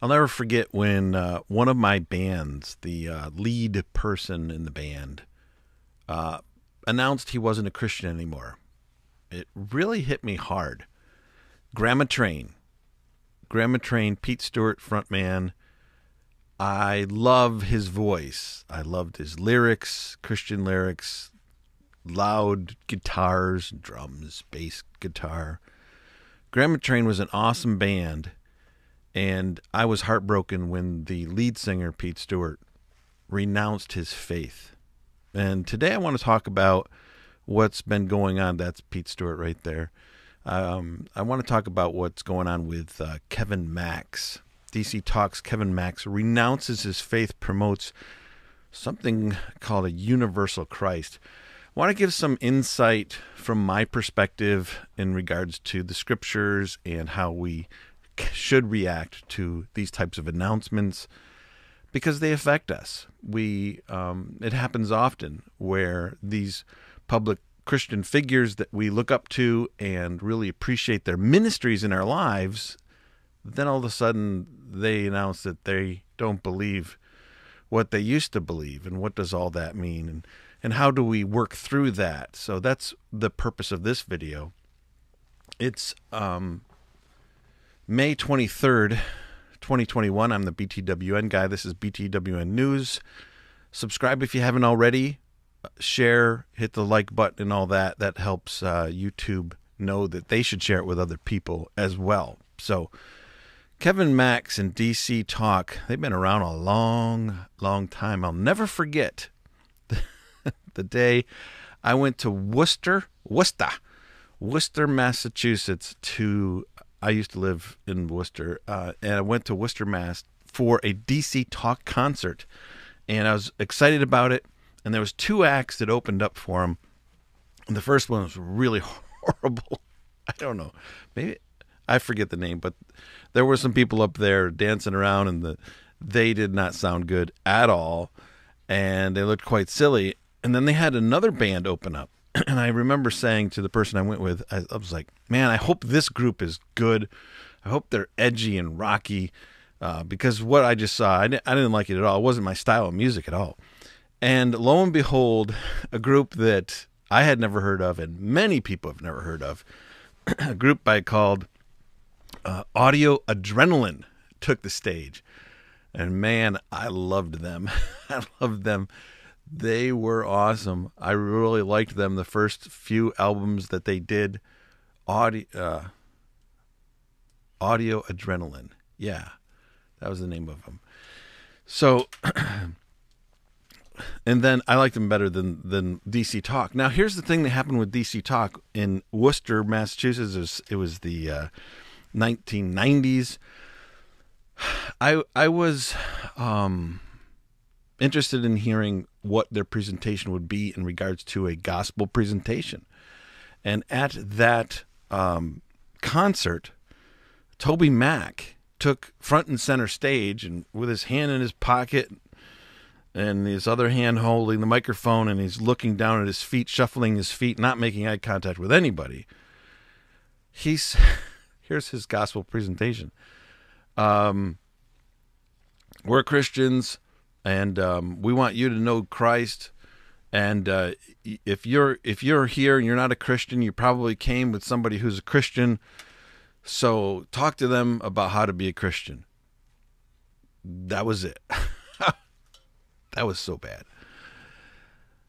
I'll never forget when uh, one of my bands, the uh, lead person in the band, uh, announced he wasn't a Christian anymore. It really hit me hard. Grammatrain, Grandma Train, Pete Stewart, frontman. I love his voice. I loved his lyrics, Christian lyrics, loud guitars, drums, bass guitar. Grammatrain was an awesome band and I was heartbroken when the lead singer, Pete Stewart, renounced his faith. And today I want to talk about what's been going on. That's Pete Stewart right there. Um, I want to talk about what's going on with uh, Kevin Max. DC Talks Kevin Max renounces his faith, promotes something called a universal Christ. I want to give some insight from my perspective in regards to the scriptures and how we should react to these types of announcements because they affect us. We um, it happens often where these public Christian figures that we look up to and really appreciate their ministries in our lives, then all of a sudden they announce that they don't believe what they used to believe, and what does all that mean, and and how do we work through that? So that's the purpose of this video. It's um, May 23rd, 2021. I'm the BTWN guy. This is BTWN News. Subscribe if you haven't already. Share, hit the like button, and all that. That helps uh, YouTube know that they should share it with other people as well. So, Kevin Max and DC Talk, they've been around a long, long time. I'll never forget the, the day I went to Worcester, Worcester, Worcester, Massachusetts to I used to live in Worcester, uh, and I went to Worcester, Mass, for a DC Talk concert, and I was excited about it. And there was two acts that opened up for him. And the first one was really horrible. I don't know, maybe I forget the name, but there were some people up there dancing around, and the they did not sound good at all, and they looked quite silly. And then they had another band open up, and I remember saying to the person I went with, I, I, was like, "Man, I hope this group is good. I hope they're edgy and rocky." Uh, because what I just saw, I didn't, I didn't like it at all. It wasn't my style of music at all. And lo and behold, a group that I had never heard of, and many people have never heard of, a group by called uh, Audio Adrenaline, took the stage. And man, I loved them. I loved them they were awesome. I really liked them. The first few albums that they did, audio, uh, audio adrenaline. Yeah, that was the name of them. So, and then I liked them better than than DC Talk. Now, here's the thing that happened with DC Talk in Worcester, Massachusetts. It was, it was the uh, 1990s. I I was um, interested in hearing what their presentation would be in regards to a gospel presentation. And at that um, concert, TobyMac took front and center stage and with his hand in his pocket and his other hand holding the microphone and he's looking down at his feet, shuffling his feet, not making eye contact with anybody. He's here's his gospel presentation. Um, we're Christians and um, we want you to know Christ. And uh, if you're if you're here and you're not a Christian, you probably came with somebody who's a Christian. So talk to them about how to be a Christian. That was it. that was so bad.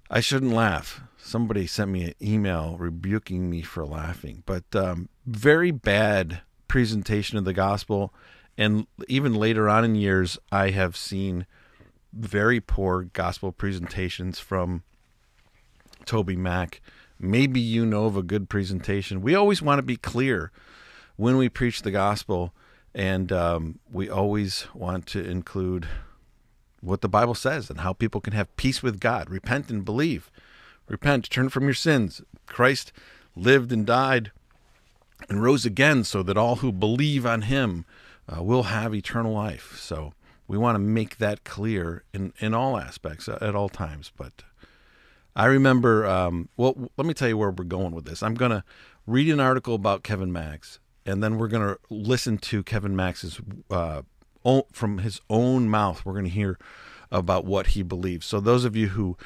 I shouldn't laugh. Somebody sent me an email rebuking me for laughing, but um, very bad presentation of the gospel. And even later on in years, I have seen very poor gospel presentations from TobyMac. Maybe you know of a good presentation. We always want to be clear when we preach the gospel, and um, we always want to include what the Bible says and how people can have peace with God. Repent and believe. Repent, turn from your sins. Christ lived and died and rose again so that all who believe on him uh, will have eternal life. So we want to make that clear in, in all aspects uh, at all times. But I remember, um, well, let me tell you where we're going with this. I'm going to read an article about Kevin Max, and then we're going to listen to Kevin Max's uh, from his own mouth, we're going to hear about what he believes. So those of you who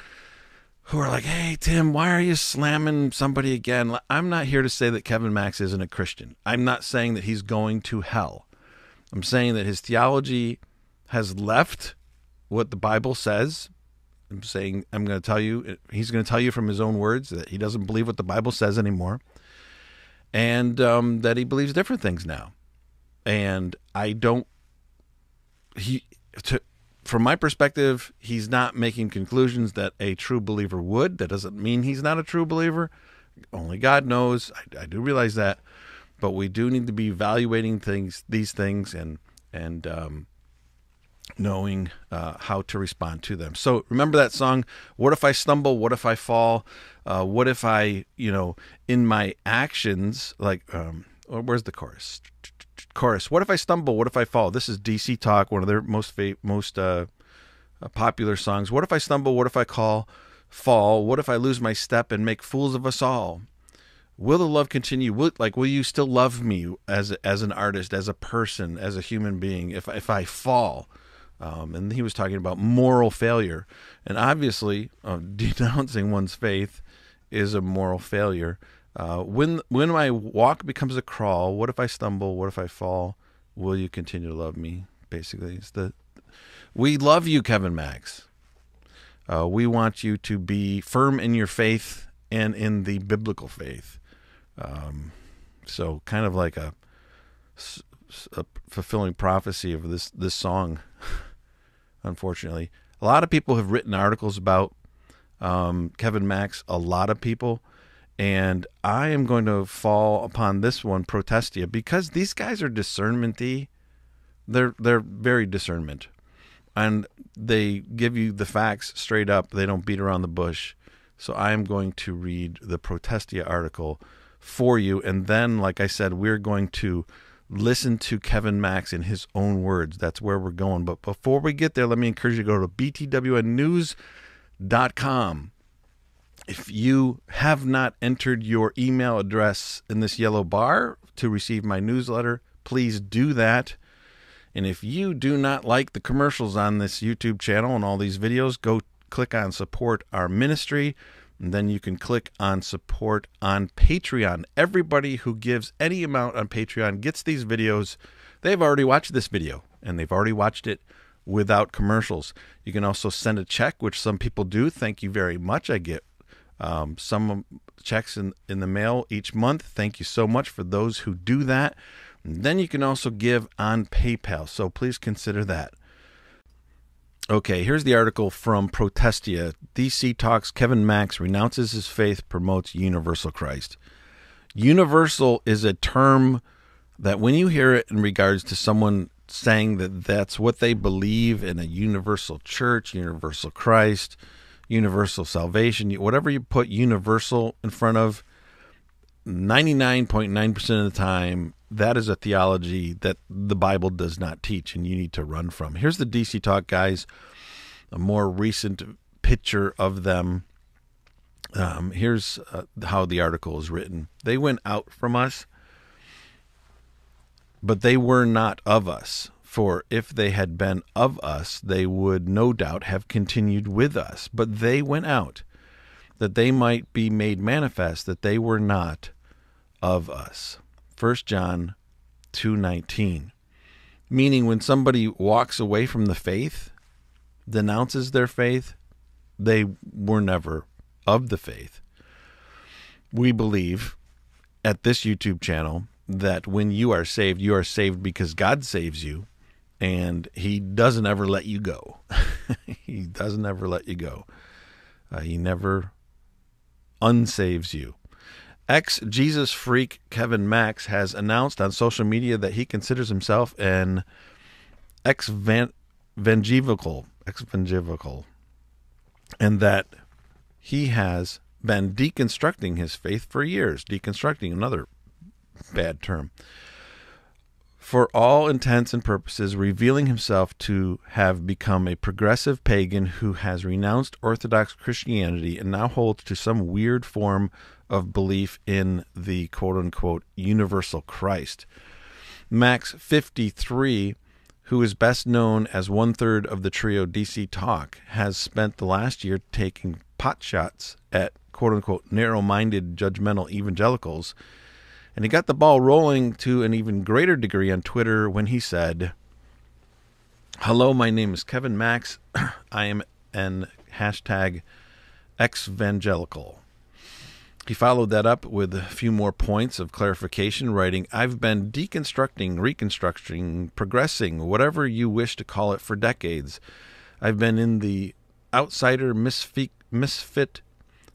who are like, "Hey Tim, why are you slamming somebody again?" I'm not here to say that Kevin Max isn't a Christian. I'm not saying that he's going to hell. I'm saying that his theology has left what the Bible says. I'm saying I'm going to tell you he's going to tell you from his own words that he doesn't believe what the Bible says anymore, and um, that he believes different things now. And I don't. He to from my perspective, he's not making conclusions that a true believer would. That doesn't mean he's not a true believer. Only God knows. I, I do realize that, but we do need to be evaluating things, these things, and and um, knowing uh, how to respond to them. So remember that song. What if I stumble? What if I fall? Uh, what if I, you know, in my actions, like, um, where's the chorus? chorus. What if I stumble? What if I fall? This is DC Talk, one of their most fa- most uh, uh, popular songs. What if I stumble? What if I call fall? What if I lose my step and make fools of us all? Will the love continue? Will, like, will you still love me as as an artist, as a person, as a human being? If if I fall, um, and he was talking about moral failure, and obviously uh, denouncing one's faith is a moral failure. Uh, when when my walk becomes a crawl, what if I stumble? What if I fall? Will you continue to love me? Basically, it's the we love you, Kevin Max. Uh, we want you to be firm in your faith and in the biblical faith. Um, so, kind of like a, a fulfilling prophecy of this this song. Unfortunately, a lot of people have written articles about um, Kevin Max. A lot of people and I am going to fall upon this one, Protestia, because these guys are discernmenty. They're they're very discernment, and they give you the facts straight up. They don't beat around the bush. So I am going to read the Protestia article for you, and then, like I said, we're going to listen to Kevin Max in his own words. That's where we're going. But before we get there, let me encourage you to go to btwnnews.com if you have not entered your email address in this yellow bar to receive my newsletter, please do that. And if you do not like the commercials on this YouTube channel and all these videos, go click on support our ministry. And then you can click on support on Patreon. Everybody who gives any amount on Patreon gets these videos. They've already watched this video and they've already watched it without commercials. You can also send a check, which some people do. Thank you very much. I get um, some checks in, in the mail each month. Thank you so much for those who do that. And then you can also give on PayPal, so please consider that. Okay, here's the article from Protestia. DC Talks Kevin Max renounces his faith, promotes universal Christ. Universal is a term that when you hear it in regards to someone saying that that's what they believe in a universal church, universal Christ, universal salvation, whatever you put universal in front of, 99.9% of the time, that is a theology that the Bible does not teach and you need to run from. Here's the DC Talk guys, a more recent picture of them. Um, here's uh, how the article is written. They went out from us, but they were not of us. For if they had been of us, they would no doubt have continued with us. But they went out, that they might be made manifest that they were not of us. 1 John 2:19. Meaning when somebody walks away from the faith, denounces their faith, they were never of the faith. We believe at this YouTube channel that when you are saved, you are saved because God saves you and he doesn't ever let you go. he doesn't ever let you go. Uh, he never unsaves you. Ex Jesus freak Kevin Max has announced on social media that he considers himself an ex evangelical, ex evangelical, and that he has been deconstructing his faith for years. Deconstructing, another bad term for all intents and purposes, revealing himself to have become a progressive pagan who has renounced Orthodox Christianity and now holds to some weird form of belief in the quote unquote universal Christ. Max 53 who is best known as one third of the trio DC Talk, has spent the last year taking pot shots at quote unquote narrow minded judgmental evangelicals. And he got the ball rolling to an even greater degree on Twitter when he said, Hello, my name is Kevin Max. I am an hashtag exvangelical. He followed that up with a few more points of clarification, writing, I've been deconstructing, reconstructing, progressing, whatever you wish to call it, for decades. I've been in the outsider misfit, misfit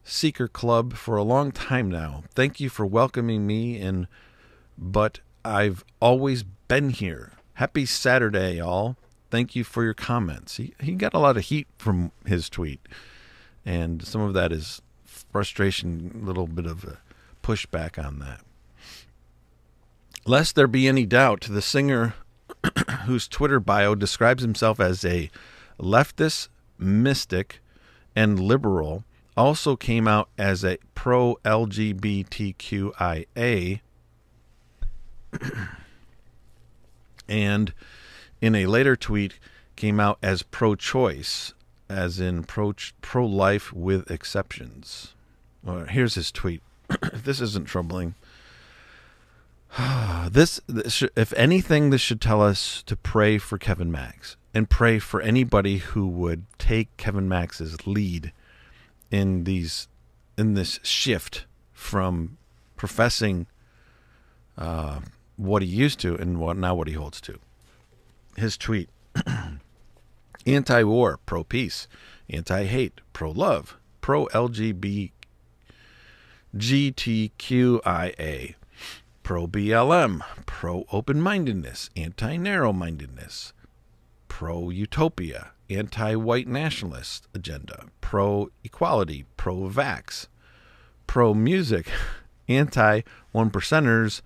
seeker club for a long time now. Thank you for welcoming me in, but I've always been here. Happy Saturday, y'all. Thank you for your comments. He, he got a lot of heat from his tweet, and some of that is frustration, a little bit of a pushback on that. Lest there be any doubt, the singer whose Twitter bio describes himself as a leftist, mystic, and liberal also came out as a pro LGBTQIA and in a later tweet came out as pro choice, as in pro pro life with exceptions. Well, here's his tweet. this isn't troubling. this, this if anything, this should tell us to pray for Kevin Max and pray for anybody who would take Kevin Max's lead in these in this shift from professing uh, what he used to and what now what he holds to. His tweet: anti-war, pro-peace, anti-hate, pro-love, pro-LGBT GTQIA, pro BLM, pro open mindedness, anti narrow mindedness, pro utopia, anti white nationalist agenda, pro equality, pro vax, pro music, anti one percenters,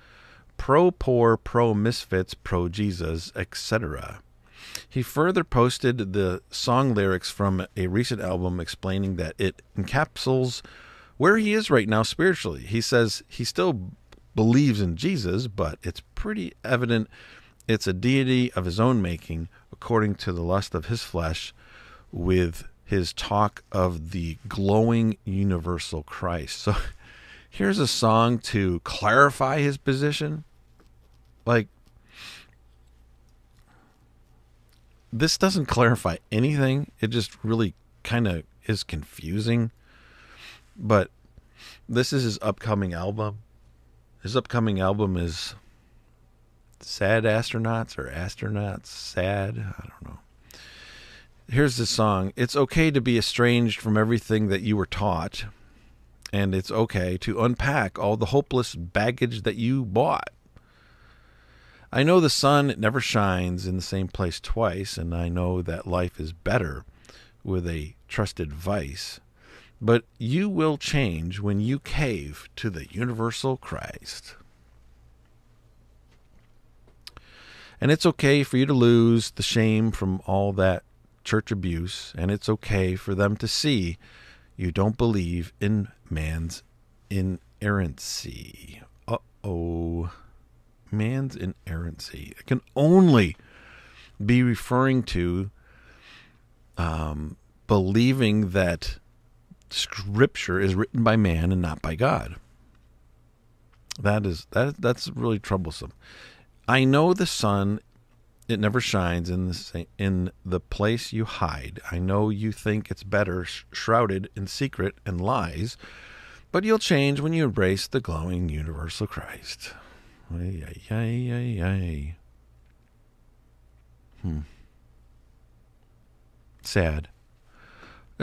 pro poor, pro misfits, pro Jesus, etc. He further posted the song lyrics from a recent album explaining that it encapsulates where he is right now spiritually. He says he still believes in Jesus, but it's pretty evident it's a deity of his own making, according to the lust of his flesh, with his talk of the glowing universal Christ. So here's a song to clarify his position. Like, this doesn't clarify anything. It just really kind of is confusing. But this is his upcoming album. His upcoming album is Sad Astronauts or Astronauts Sad. I don't know. Here's the song It's okay to be estranged from everything that you were taught, and it's okay to unpack all the hopeless baggage that you bought. I know the sun never shines in the same place twice, and I know that life is better with a trusted vice. But you will change when you cave to the universal Christ. And it's okay for you to lose the shame from all that church abuse, and it's okay for them to see you don't believe in man's inerrancy. Uh oh. Man's inerrancy. It can only be referring to um, believing that scripture is written by man and not by God. That is that that's really troublesome. I know the sun it never shines in the in the place you hide. I know you think it's better shrouded in secret and lies, but you'll change when you embrace the glowing universal Christ. Ay, ay, ay, ay, ay. Hmm. Sad.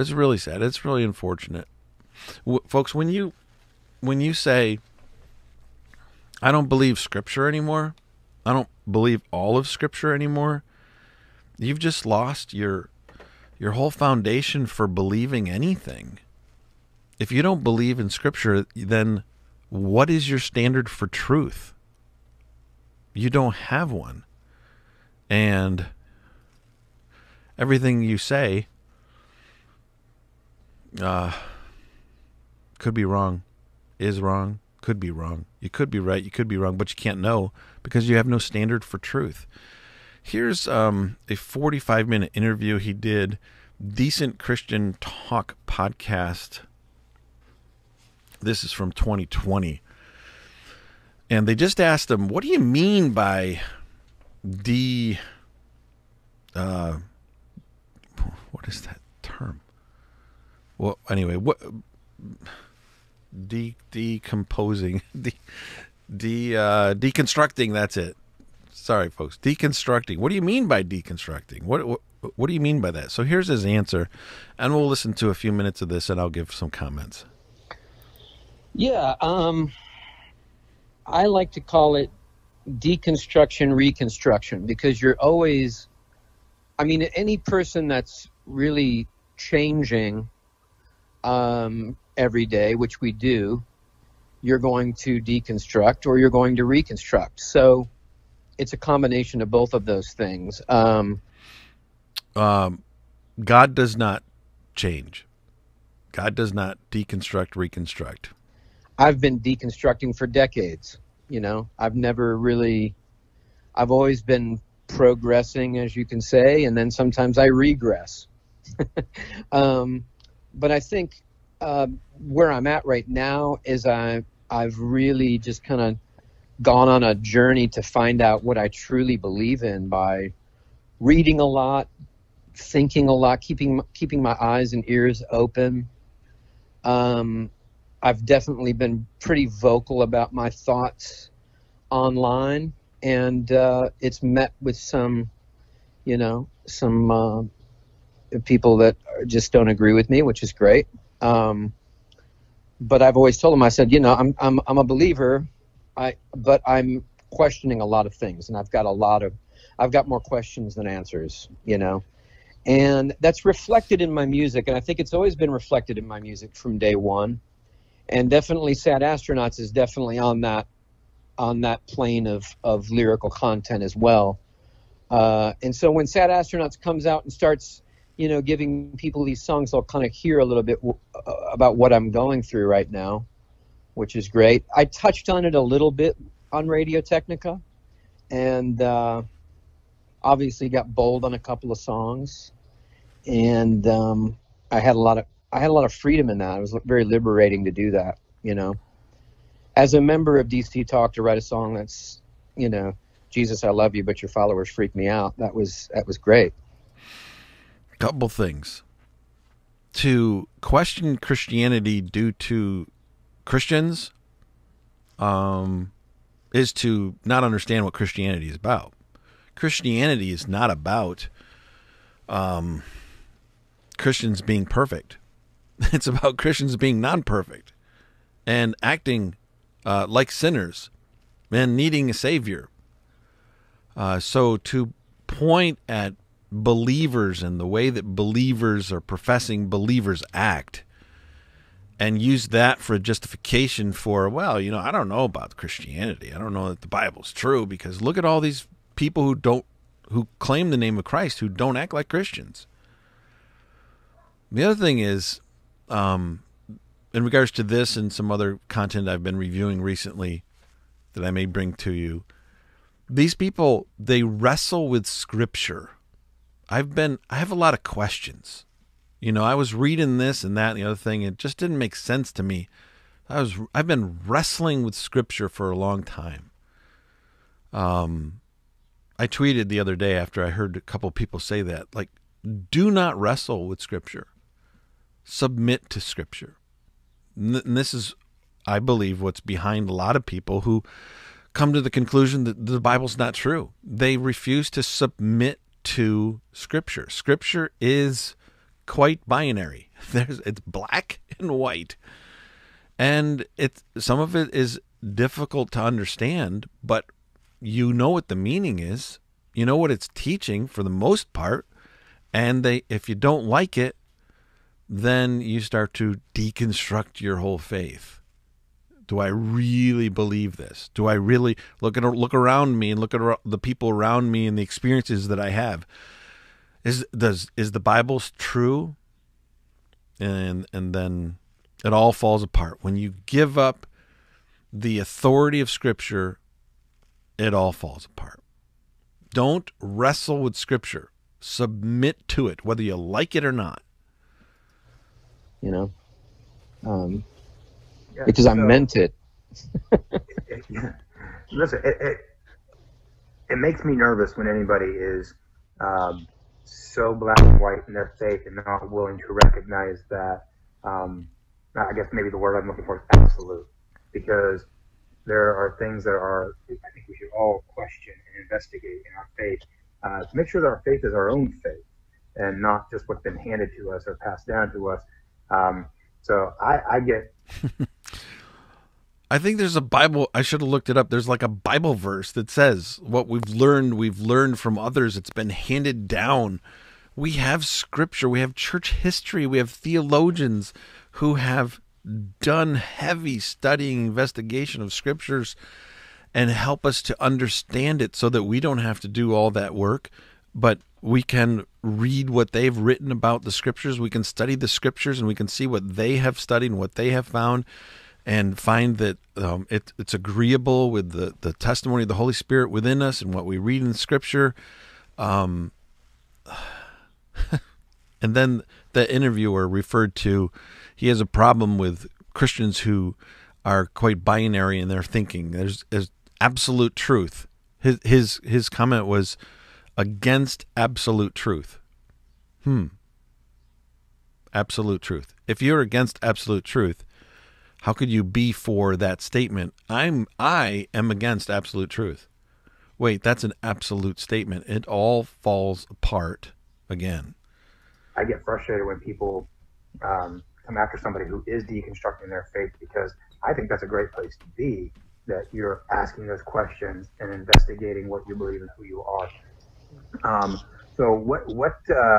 It's really sad. It's really unfortunate, w- folks. When you when you say, "I don't believe Scripture anymore," I don't believe all of Scripture anymore. You've just lost your your whole foundation for believing anything. If you don't believe in Scripture, then what is your standard for truth? You don't have one. And everything you say uh, could be wrong, is wrong, could be wrong. You could be right, you could be wrong, but you can't know because you have no standard for truth. Here's um, a 45 minute interview he did, Decent Christian Talk podcast. This is from 2020. And they just asked him, What do you mean by de. Uh, what is that term? Well, anyway, what. De, decomposing, de, de, uh, deconstructing. That's it. Sorry, folks. Deconstructing. What do you mean by deconstructing? What, what what do you mean by that? So here's his answer, and we'll listen to a few minutes of this, and I'll give some comments. Yeah, um, I like to call it deconstruction, reconstruction, because you're always. I mean, any person that's really changing um, every day, which we do, you're going to deconstruct or you're going to reconstruct. So it's a combination of both of those things. Um, um, God does not change. God does not deconstruct, reconstruct. I've been deconstructing for decades. You know, I've never really, I've always been progressing, as you can say, and then sometimes I regress. um, but I think uh, where I'm at right now is I I've really just kind of gone on a journey to find out what I truly believe in by reading a lot, thinking a lot, keeping keeping my eyes and ears open. Um, I've definitely been pretty vocal about my thoughts online, and uh, it's met with some, you know, some uh, people that just don't agree with me, which is great. Um, but I've always told them, I said, you know, I'm I'm I'm a believer, I but I'm questioning a lot of things, and I've got a lot of, I've got more questions than answers, you know, and that's reflected in my music, and I think it's always been reflected in my music from day one, and definitely Sad Astronauts is definitely on that, on that plane of of lyrical content as well, uh, and so when Sad Astronauts comes out and starts you know, giving people these songs, they'll kind of hear a little bit w- uh, about what I'm going through right now, which is great. I touched on it a little bit on Radio Technica, and uh, obviously got bold on a couple of songs, and um, I had a lot of I had a lot of freedom in that. It was very liberating to do that, you know. As a member of DC Talk, to write a song that's, you know, Jesus, I love you, but your followers freak me out. That was that was great couple things. To question Christianity due to Christians um, is to not understand what Christianity is about. Christianity is not about um, Christians being perfect. It's about Christians being non perfect and acting uh, like sinners and needing a Savior. Uh, so to point at believers and the way that believers or professing believers act and use that for justification for well you know i don't know about christianity. I don't know that the bible's true because look at all these people who don't who claim the name of christ who don't act like christians. The other thing is um, in regards to this and some other content i've been reviewing recently that i may bring to you these people they wrestle with scripture I've been I have a lot of questions. You know, I was reading this and that and the other thing. It just didn't make sense to me. I was I've been wrestling with scripture for a long time. Um I tweeted the other day after I heard a couple people say that, like, do not wrestle with scripture. Submit to scripture. And this is I believe what's behind a lot of people who come to the conclusion that the Bible's not true. They refuse to submit to Scripture. Scripture is quite binary. There's it's black and white, and it's some of it is difficult to understand, but you know what the meaning is. You know what it's teaching for the most part, and they if you don't like it, then you start to deconstruct your whole faith. Do I really believe this? Do I really look at look around me and look at the people around me and the experiences that I have? Is does is the Bible true? And and then it all falls apart when you give up the authority of Scripture. It all falls apart. Don't wrestle with Scripture. Submit to it, whether you like it or not. You know, um, yeah, because so, I meant it. it, yeah. Listen, it, it, it makes me nervous when anybody is um, so black and white in their faith and not willing to recognize that. Um, I guess maybe the word I'm looking for is absolute, because there are things that are I think we should all question and investigate in our faith uh, to make sure that our faith is our own faith and not just what's been handed to us or passed down to us. Um, so I, I get. I think there's a Bible. I should have looked it up. There's like a Bible verse that says what we've learned, we've learned from others. It's been handed down. We have scripture, we have church history, we have theologians who have done heavy studying, investigation of scriptures and help us to understand it so that we don't have to do all that work, but we can read what they've written about the scriptures. We can study the scriptures and we can see what they have studied and what they have found and find that um, it, it's agreeable with the, the testimony of the Holy Spirit within us and what we read in Scripture. Um, and then the interviewer referred to he has a problem with Christians who are quite binary in their thinking. There's, there's absolute truth. His his his comment was against absolute truth. Hmm. Absolute truth. If you're against absolute truth, how could you be for that statement? I'm I am against absolute truth. Wait, that's an absolute statement. It all falls apart again. I get frustrated when people um, come after somebody who is deconstructing their faith because I think that's a great place to be. That you're asking those questions and investigating what you believe and who you are. Um, so, what what uh,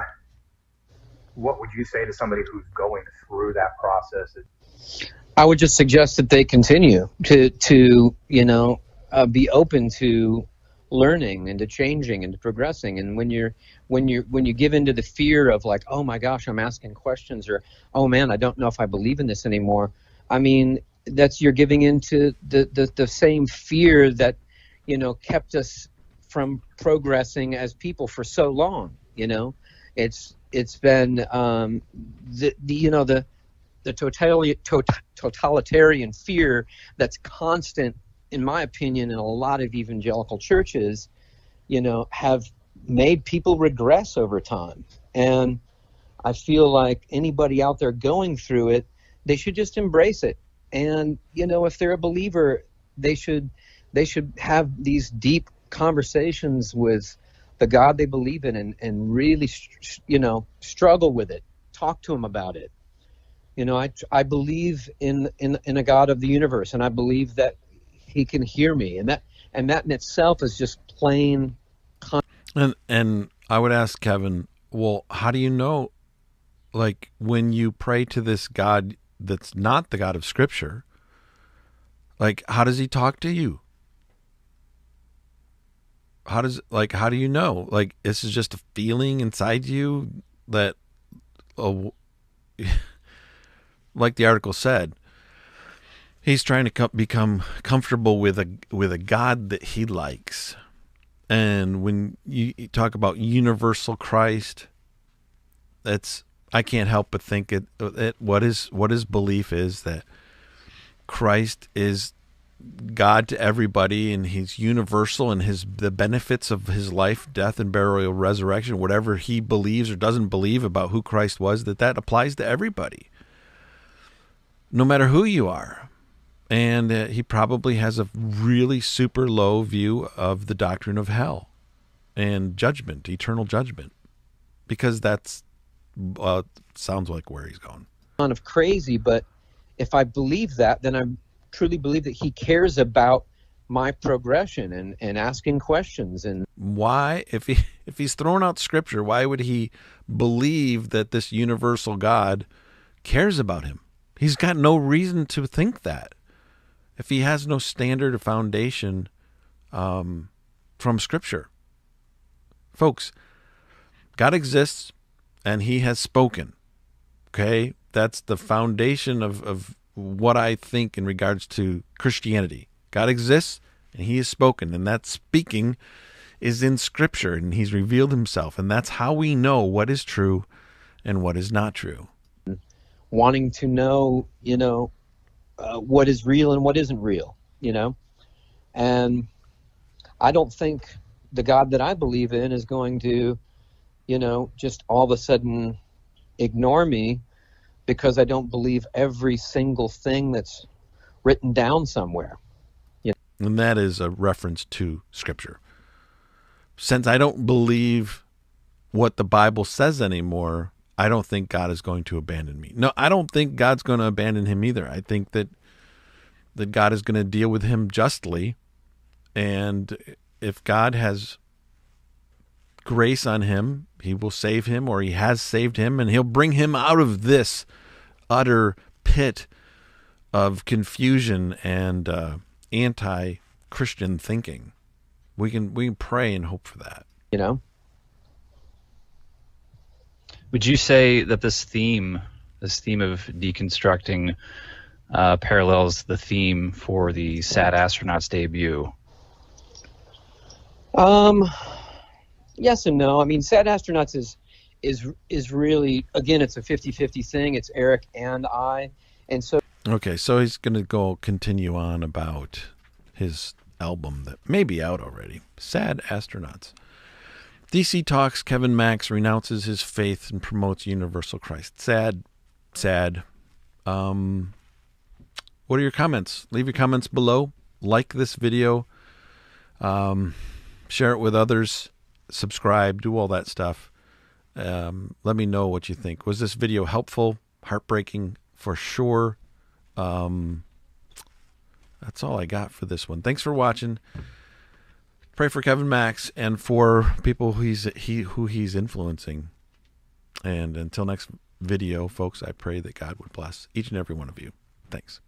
what would you say to somebody who's going through that process? I would just suggest that they continue to to you know uh, be open to learning and to changing and to progressing. And when you're when you when you give into the fear of like oh my gosh i'm asking questions or oh man i don't know if i believe in this anymore. I mean that's you're giving into the the, the same fear that you know kept us from progressing as people for so long you know. It's it's been um the, the you know the the totalitarian fear that's constant in my opinion, in a lot of evangelical churches, you know, have made people regress over time. And I feel like anybody out there going through it, they should just embrace it. And you know, if they're a believer, they should they should have these deep conversations with the God they believe in and, and really, you know, struggle with it. Talk to them about it. You know, I, I believe in, in, in a God of the universe, and I believe that he can hear me, and that and that in itself is just plain. Con- and and I would ask Kevin, well, how do you know, like when you pray to this God that's not the God of Scripture? Like, how does he talk to you? How does like how do you know? Like, this is just a feeling inside you that, oh, like the article said, he's trying to co- become comfortable with a with a God that he likes. And when you, you talk about universal Christ, that's I can't help but think it, it what is what his belief is that Christ is God to everybody and he's universal and his the benefits of his life, death and burial, resurrection, whatever he believes or doesn't believe about who Christ was, that that applies to everybody. No matter who you are and uh, he probably has a really super low view of the doctrine of hell and judgment, eternal judgment, because that's uh, sounds like where he's going. Kind of crazy, but if I believe that, then I truly believe that he cares about my progression and, and asking questions and why if he if he's thrown out scripture why would he believe that this universal god cares about him he's got no reason to think that if he has no standard or foundation um, from Scripture. Folks, God exists and he has spoken. Okay? That's the foundation of, of what I think in regards to Christianity. God exists and he has spoken, and that speaking is in Scripture, and He's revealed Himself, and that's how we know what is true and what is not true. Wanting to know, you know, uh, what is real and what isn't real, you know, and I don't think the God that I believe in is going to, you know, just all of a sudden ignore me because I don't believe every single thing that's written down somewhere. You know? And that is a reference to Scripture. Since I don't believe what the Bible says anymore, I don't think God is going to abandon me. No, I don't think God's going to abandon him either. I think that that God is going to deal with him justly and if God has grace on him, he will save him or he has saved him and he'll bring him out of this utter pit of confusion and uh, anti-Christian thinking. We can we can pray and hope for that. You know. Would you say that this theme, this theme of deconstructing, uh, parallels the theme for the Sad Astronauts debut? Um, yes and no. I mean, Sad Astronauts is is is really again, it's a 50-50 thing. It's Eric and I, and so. Okay, so he's going to go continue on about his album that may be out already. Sad Astronauts. DC Talks, Kevin Max renounces his faith and promotes Universal Christ. Sad, sad. Um, what are your comments? Leave your comments below. Like this video. Um, share it with others, subscribe, do all that stuff. Um, let me know what you think. Was this video helpful? Heartbreaking for sure. Um, that's all I got for this one. Thanks for watching. Pray for Kevin Max and for people who he's he who he's influencing. And until next video, folks, I pray that God would bless each and every one of you. Thanks.